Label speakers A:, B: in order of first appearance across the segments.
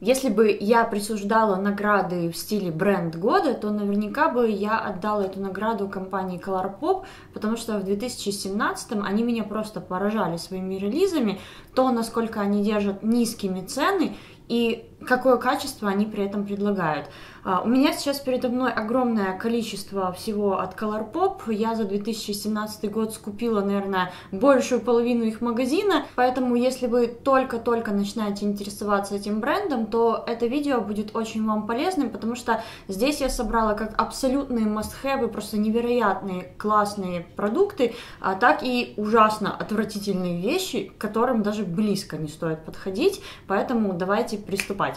A: Если бы я присуждала награды в стиле бренд года, то наверняка бы я отдала эту награду компании Colourpop, потому что в 2017 они меня просто поражали своими релизами, то, насколько они держат низкими цены и какое качество они при этом предлагают. А, у меня сейчас передо мной огромное количество всего от Colourpop. Я за 2017 год скупила, наверное, большую половину их магазина, поэтому если вы только-только начинаете интересоваться этим брендом, то это видео будет очень вам полезным, потому что здесь я собрала как абсолютные must-have, просто невероятные классные продукты, а так и ужасно отвратительные вещи, к которым даже близко не стоит подходить, поэтому давайте приступать.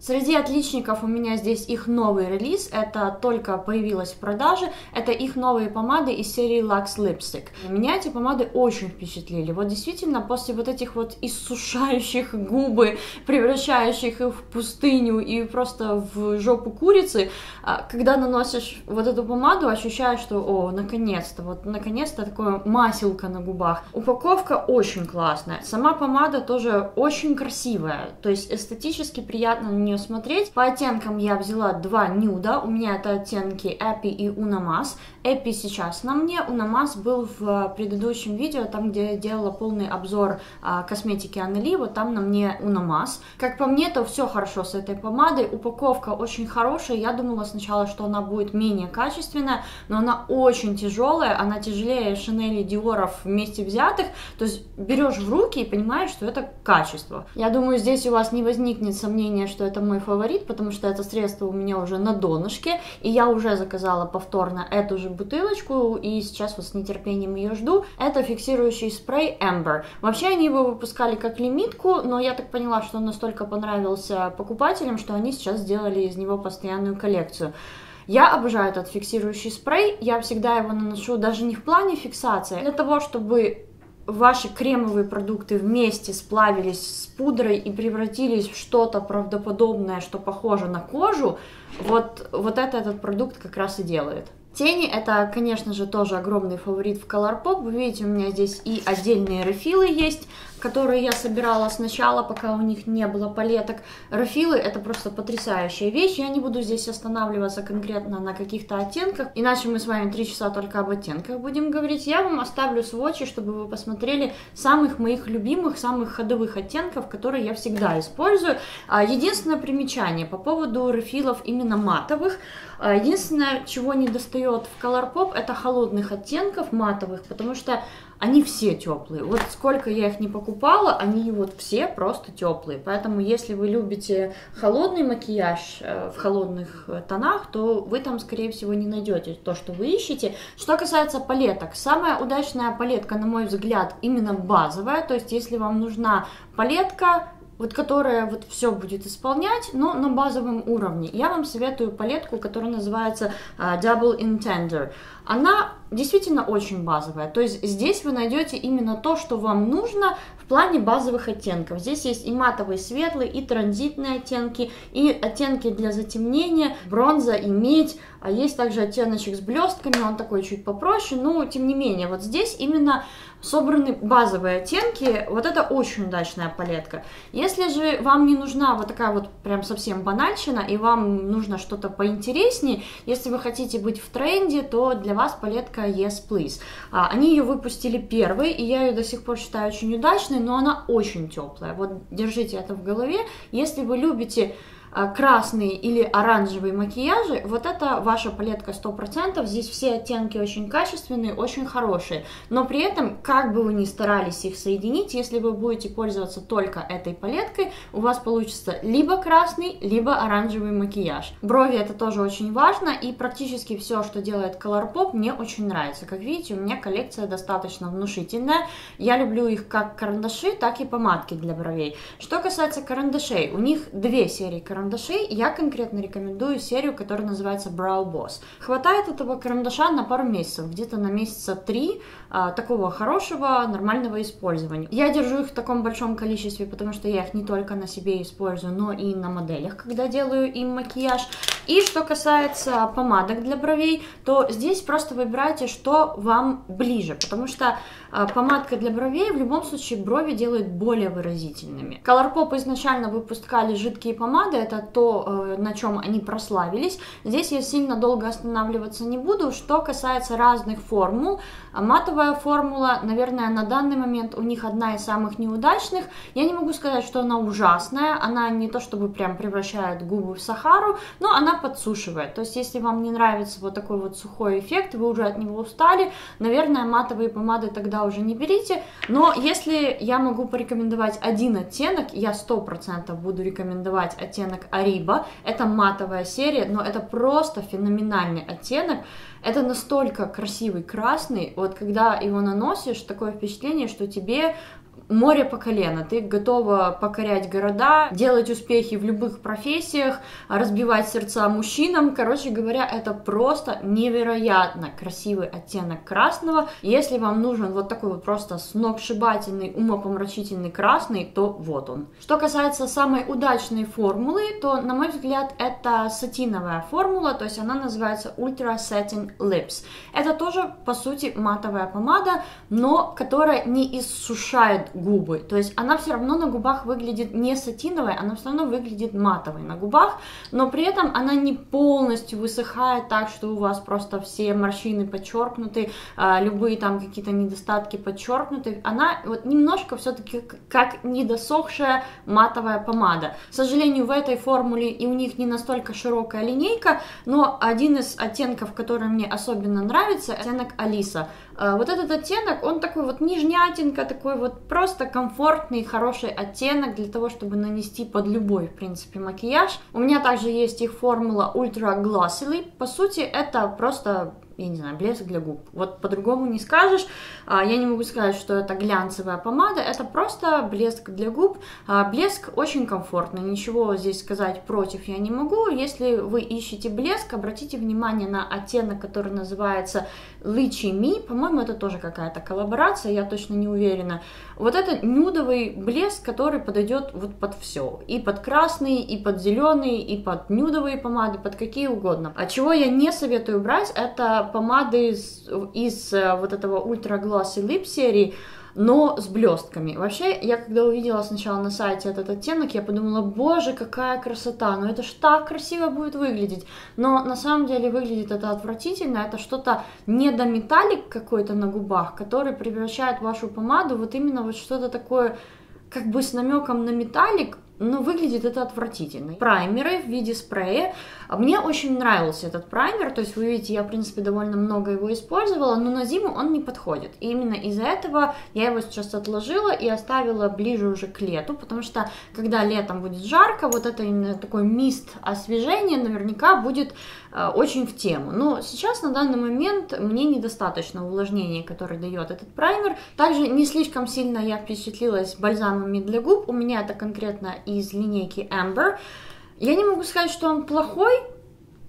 A: Среди отличников у меня здесь их новый релиз, это только появилось в продаже, это их новые помады из серии Lux Lipstick. Меня эти помады очень впечатлили, вот действительно после вот этих вот иссушающих губы, превращающих их в пустыню и просто в жопу курицы, а, когда наносишь вот эту помаду, ощущаешь, что о, наконец-то, вот наконец-то такое маселка на губах. Упаковка очень классная, сама помада тоже очень красивая, то есть эстетически приятно на нее смотреть. По оттенкам я взяла два нюда. У меня это оттенки Эпи и Унамас. Эпи сейчас на мне, Унамас был в предыдущем видео, там, где я делала полный обзор а, косметики Аннели, вот там на мне Унамас. Как по мне, то все хорошо с этой помадой. Упаковка очень хорошая. Я думала сначала, что она будет менее качественная, но она очень тяжелая. Она тяжелее Шанели Диоров вместе взятых. То есть берешь в руки и понимаешь, что это качество. Я думаю, здесь у вас не возникнет сомнения, что это это мой фаворит, потому что это средство у меня уже на донышке, и я уже заказала повторно эту же бутылочку, и сейчас вот с нетерпением ее жду. Это фиксирующий спрей Amber. Вообще они его выпускали как лимитку, но я так поняла, что он настолько понравился покупателям, что они сейчас сделали из него постоянную коллекцию. Я обожаю этот фиксирующий спрей, я всегда его наношу даже не в плане фиксации, для того, чтобы ваши кремовые продукты вместе сплавились с пудрой и превратились в что-то правдоподобное, что похоже на кожу, вот, вот это этот продукт как раз и делает. Тени это, конечно же, тоже огромный фаворит в Colourpop. Вы видите, у меня здесь и отдельные рефилы есть, которые я собирала сначала, пока у них не было палеток. Рефилы это просто потрясающая вещь. Я не буду здесь останавливаться конкретно на каких-то оттенках, иначе мы с вами три часа только об оттенках будем говорить. Я вам оставлю сводчи, чтобы вы посмотрели самых моих любимых, самых ходовых оттенков, которые я всегда использую. А, единственное примечание по поводу рефилов именно матовых. А, единственное, чего не достает в Colourpop, это холодных оттенков матовых, потому что они все теплые. Вот сколько я их не покупала, они вот все просто теплые. Поэтому, если вы любите холодный макияж э, в холодных э, тонах, то вы там, скорее всего, не найдете то, что вы ищете. Что касается палеток, самая удачная палетка, на мой взгляд, именно базовая. То есть, если вам нужна палетка, вот которая вот все будет исполнять, но на базовом уровне. Я вам советую палетку, которая называется uh, Double Intender. Она действительно очень базовая, то есть здесь вы найдете именно то, что вам нужно в плане базовых оттенков. Здесь есть и матовый светлый, и транзитные оттенки, и оттенки для затемнения, бронза и медь, а есть также оттеночек с блестками, он такой чуть попроще, но тем не менее, вот здесь именно собраны базовые оттенки, вот это очень удачная палетка. Если же вам не нужна вот такая вот прям совсем банальщина, и вам нужно что-то поинтереснее, если вы хотите быть в тренде, то для вас палетка Yes Please. А, они ее выпустили первой, и я ее до сих пор считаю очень удачной, но она очень теплая. Вот держите это в голове. Если вы любите а, красный или оранжевый макияжи, вот это ваша палетка 100%, здесь все оттенки очень качественные, очень хорошие, но при этом, как бы вы ни старались их соединить, если вы будете пользоваться только этой палеткой, у вас получится либо красный, либо оранжевый макияж. Брови это тоже очень важно, и практически все, что делает Colourpop, мне очень нравится. Как видите, у меня коллекция достаточно внушительная, я люблю их как карандаши, так и помадки для бровей. Что касается карандашей, у них две серии карандашей, карандашей, я конкретно рекомендую серию, которая называется Brow Boss. Хватает этого карандаша на пару месяцев, где-то на месяца три, а, такого хорошего, нормального использования. Я держу их в таком большом количестве, потому что я их не только на себе использую, но и на моделях, когда делаю им макияж. И что касается помадок для бровей, то здесь просто выбирайте, что вам ближе, потому что э, помадка для бровей в любом случае брови делает более выразительными. Colourpop изначально выпускали жидкие помады, это то, э, на чем они прославились. Здесь я сильно долго останавливаться не буду. Что касается разных формул, матовая формула, наверное, на данный момент у них одна из самых неудачных. Я не могу сказать, что она ужасная, она не то чтобы прям превращает губы в сахару, но она подсушивает. То есть, если вам не нравится вот такой вот сухой эффект, вы уже от него устали, наверное, матовые помады тогда уже не берите. Но если я могу порекомендовать один оттенок, я 100% буду рекомендовать оттенок Ариба. Это матовая серия, но это просто феноменальный оттенок. Это настолько красивый красный, вот когда его наносишь, такое впечатление, что тебе море по колено. Ты готова покорять города, делать успехи в любых профессиях, разбивать сердца мужчинам. Короче говоря, это просто невероятно красивый оттенок красного. Если вам нужен вот такой вот просто сногсшибательный, умопомрачительный красный, то вот он. Что касается самой удачной формулы, то, на мой взгляд, это сатиновая формула, то есть она называется Ultra Satin Lips. Это тоже, по сути, матовая помада, но которая не иссушает губы. То есть она все равно на губах выглядит не сатиновой, она все равно выглядит матовой на губах, но при этом она не полностью высыхает так, что у вас просто все морщины подчеркнуты, а, любые там какие-то недостатки подчеркнуты. Она вот немножко все-таки как недосохшая матовая помада. К сожалению, в этой формуле и у них не настолько широкая линейка, но один из оттенков, который мне особенно нравится, оттенок Алиса. А, вот этот оттенок, он такой вот нежнятинка, такой вот просто комфортный, хороший оттенок для того, чтобы нанести под любой, в принципе, макияж. У меня также есть их формула Ultra Glossy. По сути, это просто я не знаю, блеск для губ. Вот по-другому не скажешь. А, я не могу сказать, что это глянцевая помада, это просто блеск для губ. А, блеск очень комфортный, ничего здесь сказать против я не могу. Если вы ищете блеск, обратите внимание на оттенок, который называется Lychee Me. По-моему, это тоже какая-то коллаборация, я точно не уверена. Вот это нюдовый блеск, который подойдет вот под все. И под красный, и под зеленый, и под нюдовые помады, под какие угодно. А чего я не советую брать, это помады из, из э, вот этого Ultra Glossy Lip серии, но с блестками. Вообще, я когда увидела сначала на сайте этот оттенок, я подумала, боже, какая красота, ну это ж так красиво будет выглядеть. Но на самом деле выглядит это отвратительно, это что-то недометаллик какой-то на губах, который превращает вашу помаду вот именно вот что-то такое, как бы с намеком на металлик, но выглядит это отвратительно. Праймеры в виде спрея. Мне очень нравился этот праймер, то есть вы видите, я, в принципе, довольно много его использовала, но на зиму он не подходит. И именно из-за этого я его сейчас отложила и оставила ближе уже к лету, потому что, когда летом будет жарко, вот это именно такой мист освежения наверняка будет э, очень в тему. Но сейчас, на данный момент, мне недостаточно увлажнения, которое дает этот праймер. Также не слишком сильно я впечатлилась бальзамами для губ, у меня это конкретно из линейки Amber. Я не могу сказать, что он плохой,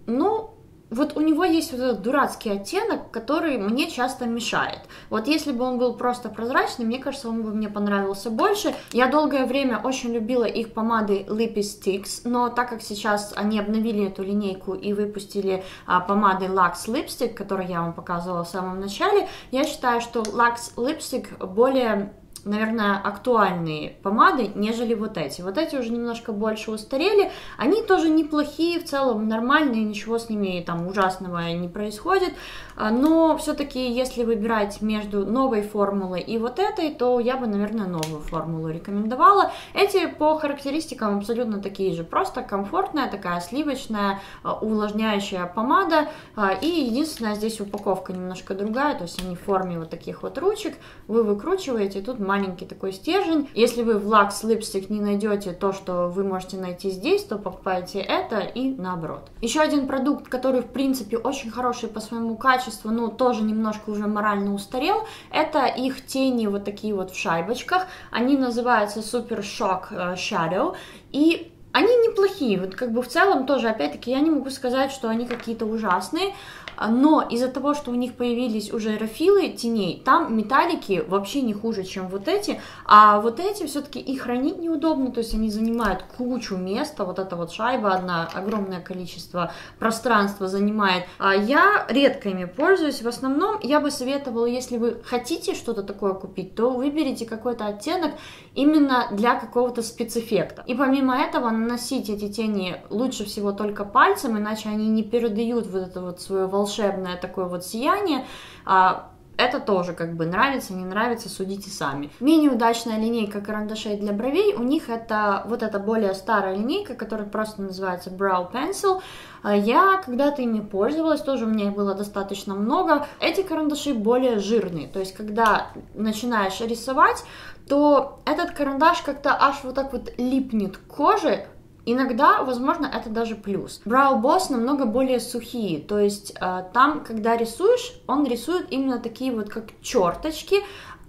A: но вот у него есть вот этот дурацкий оттенок, который мне часто мешает. Вот если бы он был просто прозрачный, мне кажется, он бы мне понравился больше. Я долгое время очень любила их помады Lippy Sticks, но так как сейчас они обновили эту линейку и выпустили а, помады Lux Lipstick, которые я вам показывала в самом начале, я считаю, что Lux Lipstick более наверное, актуальные помады, нежели вот эти. Вот эти уже немножко больше устарели. Они тоже неплохие, в целом нормальные, ничего с ними там ужасного не происходит. А, но все-таки, если выбирать между новой формулой и вот этой, то я бы, наверное, новую формулу рекомендовала. Эти по характеристикам абсолютно такие же. Просто комфортная, такая сливочная, а, увлажняющая помада. А, и единственное, здесь упаковка немножко другая, то есть они в форме вот таких вот ручек. Вы выкручиваете, тут маленький такой стержень. Если вы в Lux Lipstick не найдете то, что вы можете найти здесь, то покупаете это и наоборот. Еще один продукт, который в принципе очень хороший по своему качеству, но тоже немножко уже морально устарел, это их тени вот такие вот в шайбочках. Они называются Super Shock э, Shadow. И они неплохие, вот как бы в целом тоже, опять-таки, я не могу сказать, что они какие-то ужасные, а, но из-за того, что у них появились уже аэрофилы теней, там металлики вообще не хуже, чем вот эти, а вот эти все-таки и хранить неудобно, то есть они занимают кучу места, вот эта вот шайба одна, огромное количество пространства занимает. А я редко ими пользуюсь, в основном я бы советовала, если вы хотите что-то такое купить, то выберите какой-то оттенок именно для какого-то спецэффекта. И помимо этого наносить эти тени лучше всего только пальцем, иначе они не передают вот это вот свое волшебное такое вот сияние, а, это тоже как бы нравится, не нравится, судите сами. Менее удачная линейка карандашей для бровей, у них это вот эта более старая линейка, которая просто называется Brow Pencil. А, я когда-то ими пользовалась, тоже у меня их было достаточно много. Эти карандаши более жирные, то есть когда начинаешь рисовать, то этот карандаш как-то аж вот так вот липнет к коже, Иногда, возможно, это даже плюс. Brow Boss намного более сухие, то есть э, там, когда рисуешь, он рисует именно такие вот как черточки,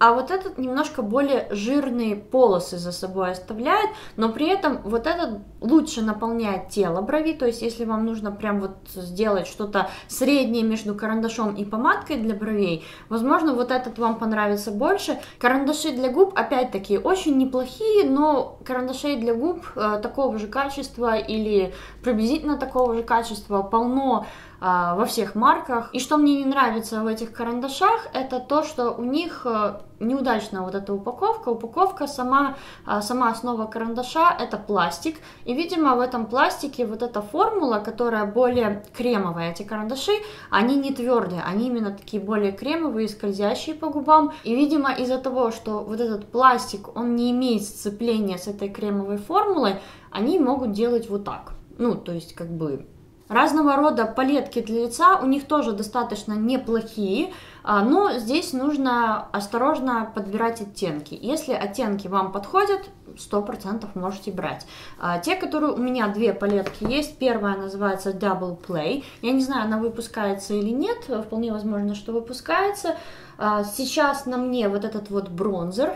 A: а вот этот немножко более жирные полосы за собой оставляет, но при этом вот этот лучше наполняет тело брови, то есть если вам нужно прям вот сделать что-то среднее между карандашом и помадкой для бровей, возможно, вот этот вам понравится больше. Карандаши для губ, опять-таки, очень неплохие, но карандашей для губ э, такого же качества или приблизительно такого же качества полно во всех марках. И что мне не нравится в этих карандашах, это то, что у них э, неудачная вот эта упаковка. Упаковка сама, а, сама основа карандаша это пластик. И, видимо, в этом пластике вот эта формула, которая более кремовая, эти карандаши, они не твердые, они именно такие более кремовые, скользящие по губам. И, видимо, из-за того, что вот этот пластик, он не имеет сцепления с этой кремовой формулой, они могут делать вот так. Ну, то есть, как бы Разного рода палетки для лица. У них тоже достаточно неплохие, но здесь нужно осторожно подбирать оттенки. Если оттенки вам подходят, 100% можете брать. А, те, которые у меня две палетки есть, первая называется Double Play. Я не знаю, она выпускается или нет, вполне возможно, что выпускается. А, сейчас на мне вот этот вот бронзер,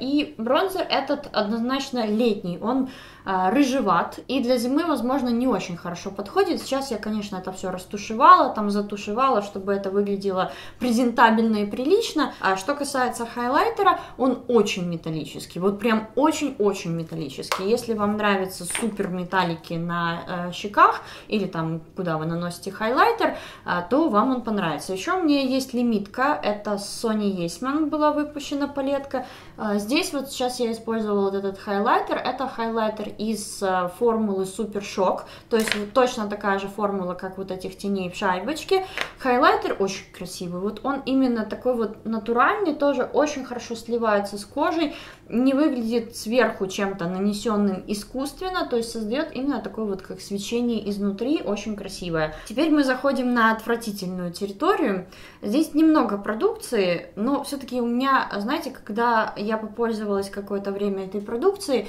A: и бронзер этот однозначно летний, он а, рыжеват, и для зимы, возможно, не очень хорошо подходит. Сейчас я, конечно, это все растушевала, там затушевала, чтобы это выглядело презентабельно и прилично. А что касается хайлайтера, он очень металлический, вот прям очень-очень металлический. Если вам нравятся супер металлики на э, щеках или там, куда вы наносите хайлайтер, э, то вам он понравится. Еще у меня есть лимитка, это Соня Есьман была выпущена палетка. Э, здесь вот сейчас я использовала вот этот хайлайтер, это хайлайтер из э, формулы Super Shock, то есть вот точно такая же формула, как вот этих теней в шайбочке. Хайлайтер очень красивый, вот он именно такой вот натуральный, тоже очень хорошо сливается с кожей, не выглядит сверху чем-то нанесенным искусственно, то есть создает именно такое вот как свечение изнутри, очень красивое. Теперь мы заходим на отвратительную территорию. Здесь немного продукции, но все-таки у меня, знаете, когда я попользовалась какое-то время этой продукцией,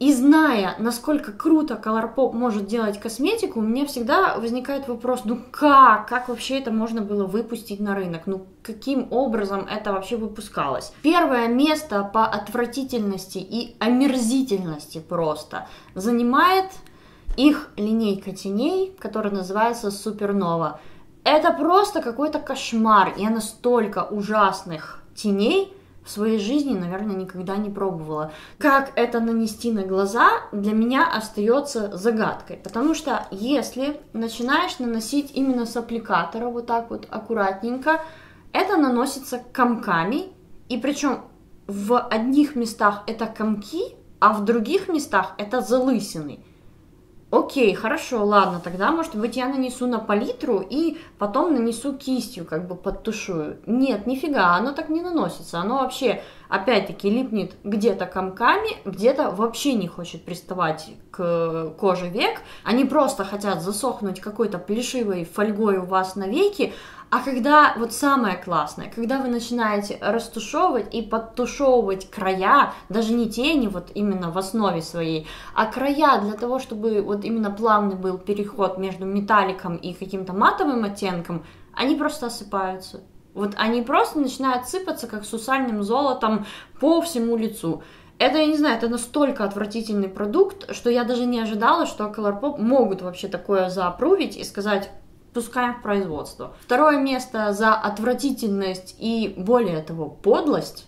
A: и зная, насколько круто Colourpop может делать косметику, у меня всегда возникает вопрос, ну как, как вообще это можно было выпустить на рынок? Ну каким образом это вообще выпускалось? Первое место по отвратительности и омерзительности просто занимает их линейка теней, которая называется Супернова. Это просто какой-то кошмар. Я настолько ужасных теней в своей жизни, наверное, никогда не пробовала. Как это нанести на глаза, для меня остается загадкой. Потому что если начинаешь наносить именно с аппликатора, вот так вот аккуратненько, это наносится комками, и причем в одних местах это комки, а в других местах это залысины. Окей, хорошо, ладно, тогда, может быть, я нанесу на палитру и потом нанесу кистью, как бы подтушую. Нет, нифига, оно так не наносится. Оно вообще, опять-таки, липнет где-то комками, где-то вообще не хочет приставать к коже век. Они просто хотят засохнуть какой-то плешивой фольгой у вас на веки, а когда, вот самое классное, когда вы начинаете растушевывать и подтушевывать края, даже не тени вот именно в основе своей, а края для того, чтобы вот именно плавный был переход между металликом и каким-то матовым оттенком, они просто осыпаются. Вот они просто начинают сыпаться, как сусальным золотом, по всему лицу. Это, я не знаю, это настолько отвратительный продукт, что я даже не ожидала, что Colourpop могут вообще такое заапрувить и сказать, пускаем в производство. Второе место за отвратительность и, более того, подлость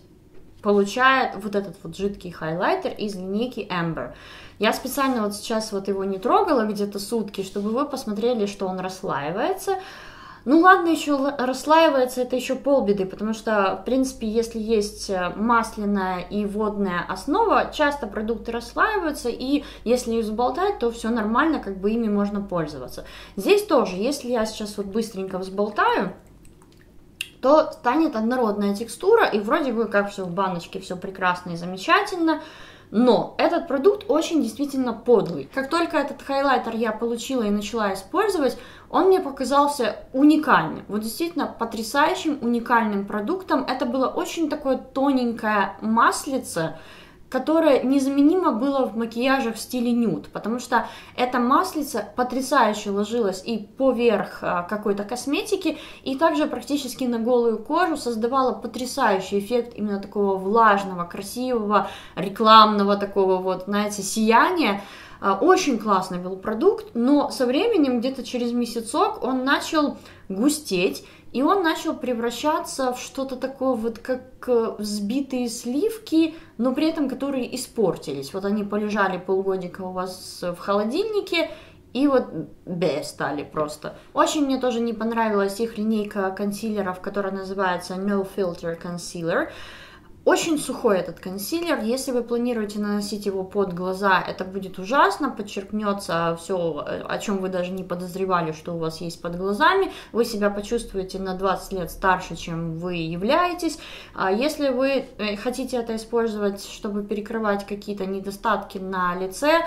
A: получает вот этот вот жидкий хайлайтер из линейки Amber. Я специально вот сейчас вот его не трогала где-то сутки, чтобы вы посмотрели, что он расслаивается. Ну ладно, еще расслаивается, это еще полбеды, потому что, в принципе, если есть э, масляная и водная основа, часто продукты расслаиваются, и если их взболтать, то все нормально, как бы ими можно пользоваться. Здесь тоже, если я сейчас вот быстренько взболтаю, то станет однородная текстура, и вроде бы как все в баночке, все прекрасно и замечательно, но этот продукт очень действительно подлый. Как только этот хайлайтер я получила и начала использовать, он мне показался уникальным. Вот действительно потрясающим, уникальным продуктом. Это было очень такое тоненькое маслице, которое незаменимо было в макияжах в стиле нюд, потому что эта маслица потрясающе ложилась и поверх а, какой-то косметики, и также практически на голую кожу создавала потрясающий эффект именно такого влажного, красивого, рекламного такого вот, знаете, сияния. А, очень классный был продукт, но со временем, где-то через месяцок, он начал густеть, и он начал превращаться в что-то такое вот как э, взбитые сливки, но при этом которые испортились. Вот они полежали полгодика у вас в холодильнике, и вот б стали просто. Очень мне тоже не понравилась их линейка консилеров, которая называется No Filter Concealer. Очень сухой этот консилер. Если вы планируете наносить его под глаза, это будет ужасно, подчеркнется все, о чем вы даже не подозревали, что у вас есть под глазами. Вы себя почувствуете на 20 лет старше, чем вы являетесь. А если вы э, хотите это использовать, чтобы перекрывать какие-то недостатки на лице,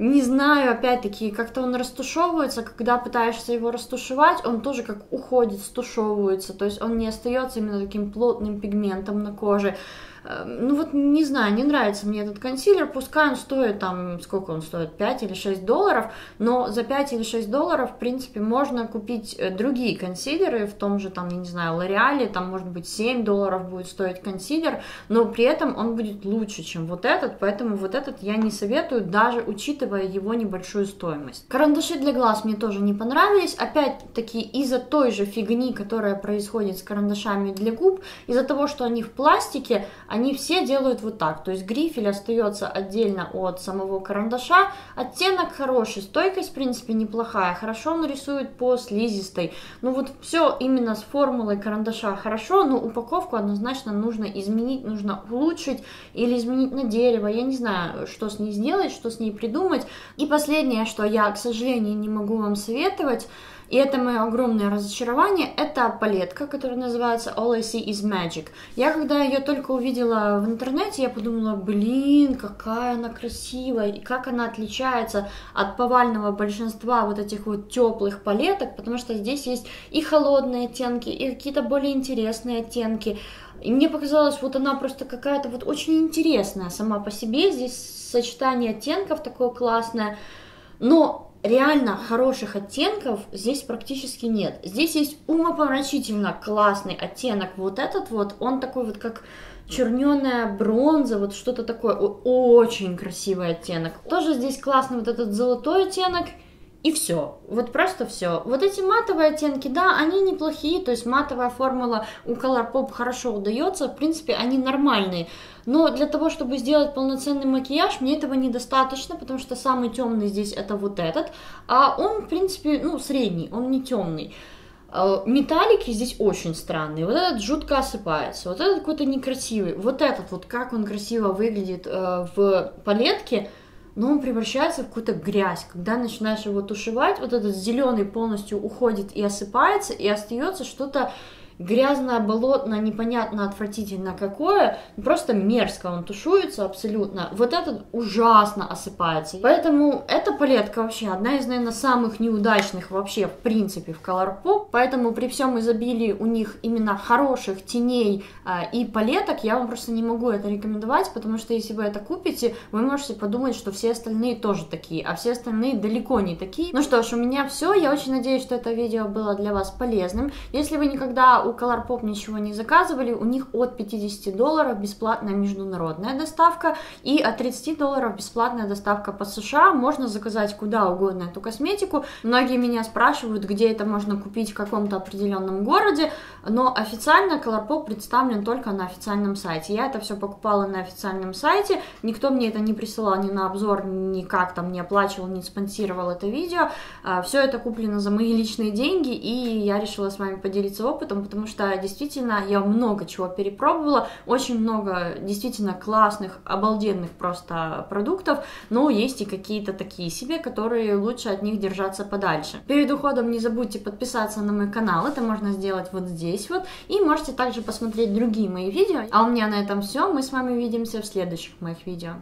A: не знаю, опять-таки, как-то он растушевывается, когда пытаешься его растушевать, он тоже как уходит, стушевывается, то есть он не остается именно таким плотным пигментом на коже. Эм, ну вот не знаю, не нравится мне этот консилер, пускай он стоит там, сколько он стоит, 5 или 6 долларов, но за 5 или 6 долларов, в принципе, можно купить э, другие консилеры в том же, там, я не знаю, Лореале, там, может быть, 7 долларов будет стоить консилер, но при этом он будет лучше, чем вот этот, поэтому вот этот я не советую, даже учитывая его небольшую стоимость. Карандаши для глаз мне тоже не понравились, опять-таки из-за той же фигни, которая происходит с карандашами для губ, из-за того, что они в пластике, они все делают вот так. То есть грифель остается отдельно от самого карандаша. Оттенок хороший, стойкость, в принципе, неплохая. Хорошо он рисует по слизистой. Ну вот все именно с формулой карандаша хорошо, но упаковку однозначно нужно изменить, нужно улучшить или изменить на дерево. Я не знаю, что с ней сделать, что с ней придумать. И последнее, что я, к сожалению, не могу вам советовать, и это мое огромное разочарование, это палетка, которая называется All I See Is Magic. Я когда ее только увидела в интернете, я подумала, блин, какая она красивая, и как она отличается от повального большинства вот этих вот теплых палеток, потому что здесь есть и холодные оттенки, и какие-то более интересные оттенки. И мне показалось, вот она просто какая-то вот очень интересная сама по себе. Здесь сочетание оттенков такое классное. Но реально хороших оттенков здесь практически нет. Здесь есть умопомрачительно классный оттенок. Вот этот вот, он такой вот как черненая бронза, вот что-то такое, очень красивый оттенок. Тоже здесь классный вот этот золотой оттенок, и все. Вот просто все. Вот эти матовые оттенки, да, они неплохие, то есть матовая формула у Colourpop хорошо удается, в принципе, они нормальные. Но для того, чтобы сделать полноценный макияж, мне этого недостаточно, потому что самый темный здесь это вот этот, а он, в принципе, ну, средний, он не темный. А, металлики здесь очень странные. Вот этот жутко осыпается, вот этот какой-то некрасивый. Вот этот вот, как он красиво выглядит э, в палетке, но он превращается в какую-то грязь. Когда начинаешь его тушевать, вот этот зеленый полностью уходит и осыпается, и остается что-то грязное, болотное, непонятно, отвратительно какое, просто мерзко он тушуется абсолютно. Вот этот ужасно осыпается. Поэтому эта палетка вообще одна из, наверное, самых неудачных вообще в принципе в Colourpop. Поэтому при всем изобилии у них именно хороших теней а, и палеток я вам просто не могу это рекомендовать, потому что если вы это купите, вы можете подумать, что все остальные тоже такие, а все остальные далеко не такие. Ну что ж, у меня все. Я очень надеюсь, что это видео было для вас полезным. Если вы никогда у Colourpop ничего не заказывали, у них от 50 долларов бесплатная международная доставка и от 30 долларов бесплатная доставка по США. Можно заказать куда угодно эту косметику. Многие меня спрашивают, где это можно купить в каком-то определенном городе, но официально Colourpop представлен только на официальном сайте. Я это все покупала на официальном сайте, никто мне это не присылал ни на обзор, никак там не оплачивал, не спонсировал это видео. А, все это куплено за мои личные деньги, и я решила с вами поделиться опытом, потому что действительно я много чего перепробовала, очень много действительно классных, обалденных просто продуктов, но есть и какие-то такие себе, которые лучше от них держаться подальше. Перед уходом не забудьте подписаться на мой канал, это можно сделать вот здесь вот, и можете также посмотреть другие мои видео. А у меня на этом все, мы с вами увидимся в следующих моих видео.